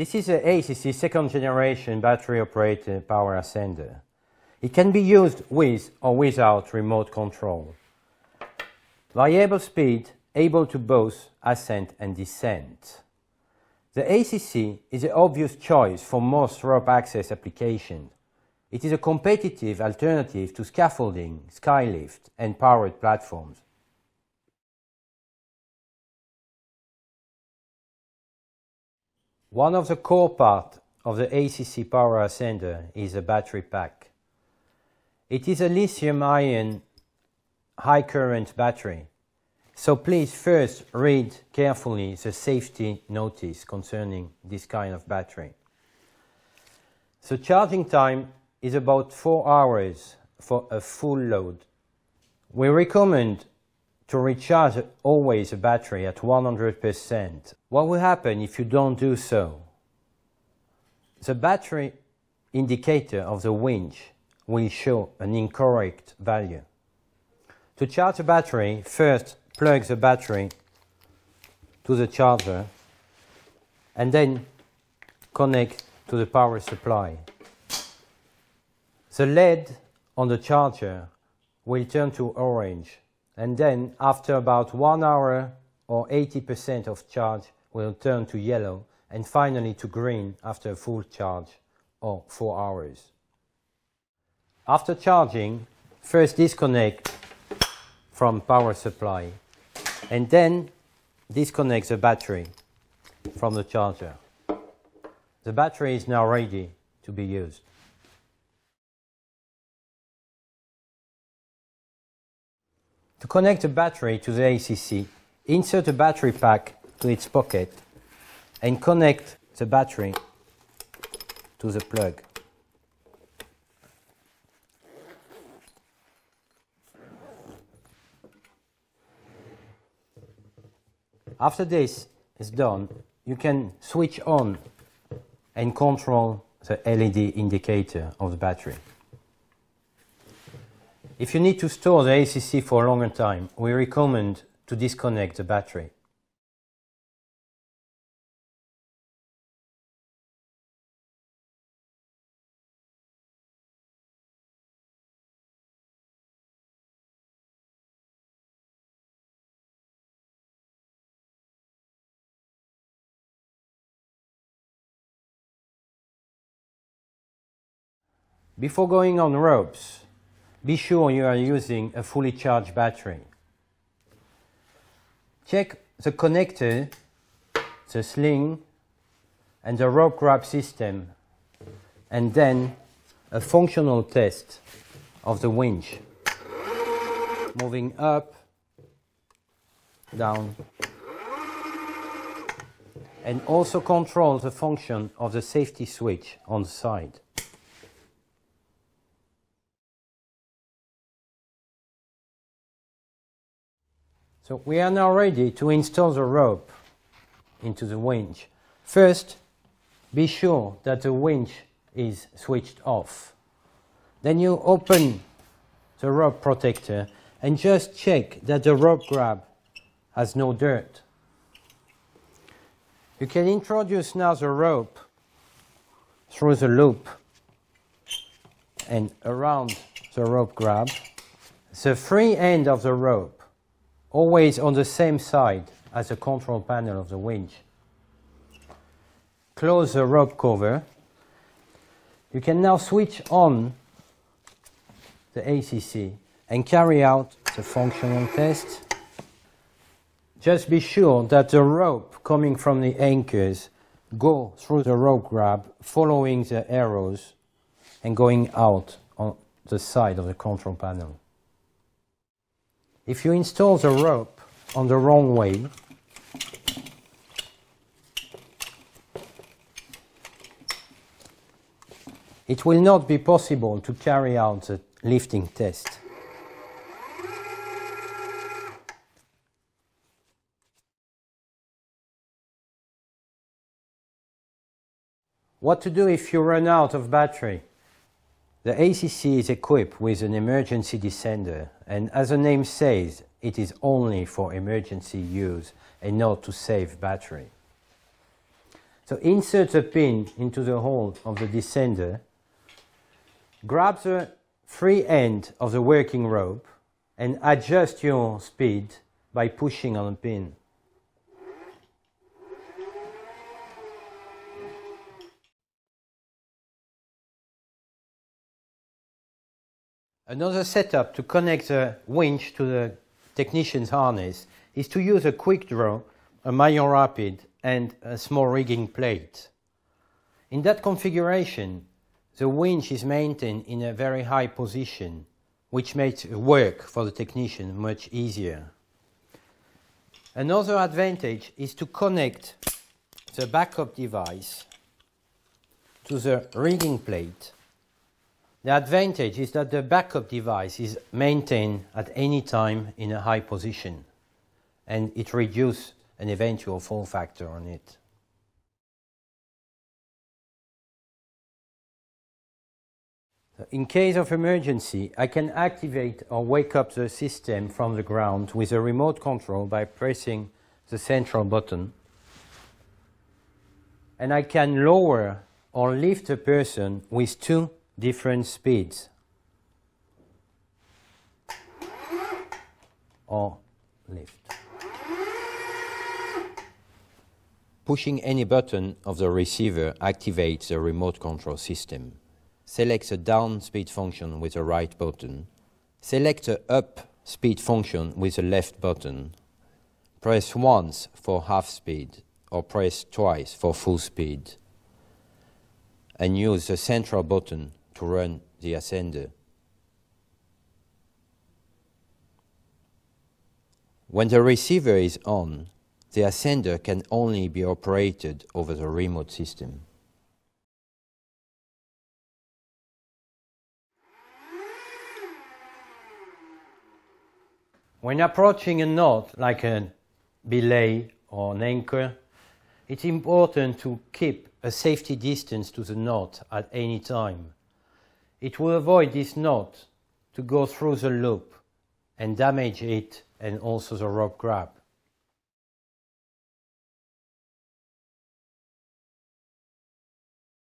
This is a ACC second generation battery operated power ascender. It can be used with or without remote control. Variable speed, able to both ascend and descend. The ACC is an obvious choice for most rope access applications. It is a competitive alternative to scaffolding, skylift and powered platforms. One of the core parts of the ACC power ascender is a battery pack. It is a lithium-ion high current battery. So please first read carefully the safety notice concerning this kind of battery. The charging time is about 4 hours for a full load. We recommend to recharge always a battery at 100%. What will happen if you don't do so? The battery indicator of the winch will show an incorrect value. To charge a battery, first plug the battery to the charger and then connect to the power supply. The LED on the charger will turn to orange and then after about one hour or 80% of charge will turn to yellow and finally to green after a full charge or 4 hours. After charging, first disconnect from power supply and then disconnect the battery from the charger. The battery is now ready to be used. To connect the battery to the ACC, insert a battery pack to its pocket and connect the battery to the plug. After this is done, you can switch on and control the LED indicator of the battery. If you need to store the ACC for a longer time, we recommend to disconnect the battery. Before going on ropes, be sure you are using a fully charged battery. Check the connector, the sling, and the rope grab system, and then a functional test of the winch. Moving up, down, and also control the function of the safety switch on the side. So we are now ready to install the rope into the winch. First, be sure that the winch is switched off. Then you open the rope protector and just check that the rope grab has no dirt. You can introduce now the rope through the loop and around the rope grab. The free end of the rope always on the same side as the control panel of the winch. Close the rope cover. You can now switch on the ACC and carry out the functional test. Just be sure that the rope coming from the anchors go through the rope grab following the arrows and going out on the side of the control panel. If you install the rope on the wrong way, it will not be possible to carry out the lifting test. What to do if you run out of battery? The ACC is equipped with an emergency descender and as the name says, it is only for emergency use and not to save battery. So insert the pin into the hole of the descender, grab the free end of the working rope and adjust your speed by pushing on the pin. Another setup to connect the winch to the technician's harness is to use a quick draw, a Maillon Rapide and a small rigging plate. In that configuration, the winch is maintained in a very high position, which makes work for the technician much easier. Another advantage is to connect the backup device to the rigging plate. The advantage is that the backup device is maintained at any time in a high position and it reduces an eventual fall factor on it. In case of emergency, I can activate or wake up the system from the ground with a remote control by pressing the central button. And I can lower or lift a person with two different speeds. Or lift. Pushing any button of the receiver activates the remote control system. Select the down speed function with the right button. Select the up speed function with the left button. Press once for half speed or press twice for full speed. And use the central button to run the ascender. When the receiver is on, the ascender can only be operated over the remote system. When approaching a knot like a belay or an anchor, it's important to keep a safety distance to the knot at any time. It will avoid this knot to go through the loop and damage it and also the rope grab.